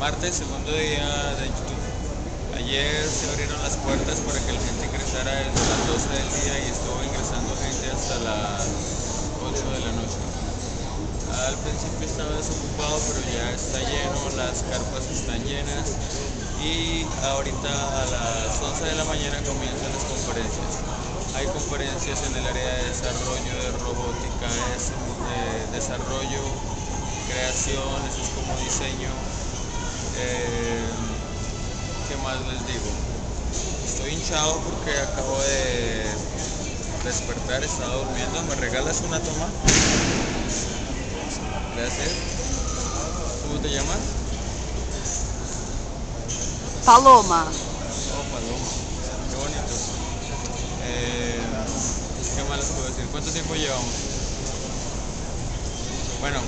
martes, segundo día de YouTube. Ayer se abrieron las puertas para que la gente ingresara desde las 12 del día y estuvo ingresando gente hasta las 8 de la noche. Al principio estaba desocupado, pero ya está lleno, las carpas están llenas y ahorita a las 11 de la mañana comienzan las conferencias. Hay conferencias en el área de desarrollo de robótica, de desarrollo, eso es como diseño. Eh, ¿Qué más les digo? Estoy hinchado porque acabo de despertar, estaba durmiendo. ¿Me regalas una toma? Gracias. ¿Cómo te llamas? Paloma. Oh, Paloma. Qué bonito. Eh, ¿Qué más les puedo decir? ¿Cuánto tiempo llevamos? Bueno,